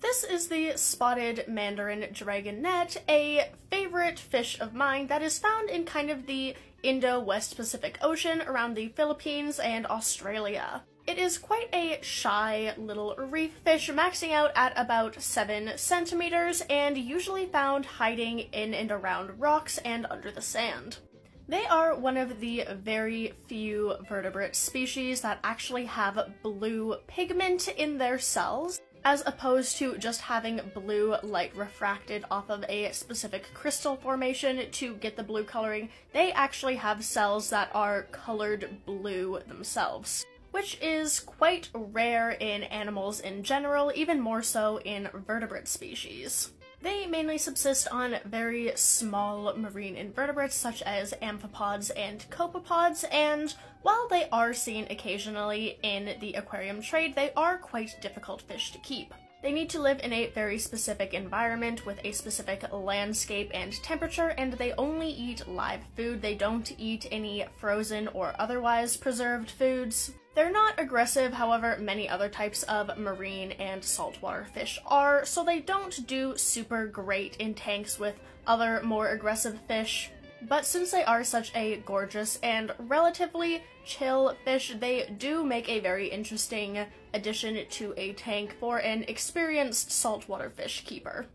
This is the spotted mandarin dragonet, a favorite fish of mine that is found in kind of the Indo-West Pacific Ocean around the Philippines and Australia. It is quite a shy little reef fish, maxing out at about 7 centimeters and usually found hiding in and around rocks and under the sand. They are one of the very few vertebrate species that actually have blue pigment in their cells, as opposed to just having blue light refracted off of a specific crystal formation to get the blue coloring. They actually have cells that are colored blue themselves which is quite rare in animals in general, even more so in vertebrate species. They mainly subsist on very small marine invertebrates such as amphipods and copepods, and while they are seen occasionally in the aquarium trade, they are quite difficult fish to keep. They need to live in a very specific environment with a specific landscape and temperature, and they only eat live food. They don't eat any frozen or otherwise preserved foods. They're not aggressive, however, many other types of marine and saltwater fish are, so they don't do super great in tanks with other more aggressive fish. But since they are such a gorgeous and relatively chill fish, they do make a very interesting addition to a tank for an experienced saltwater fish keeper.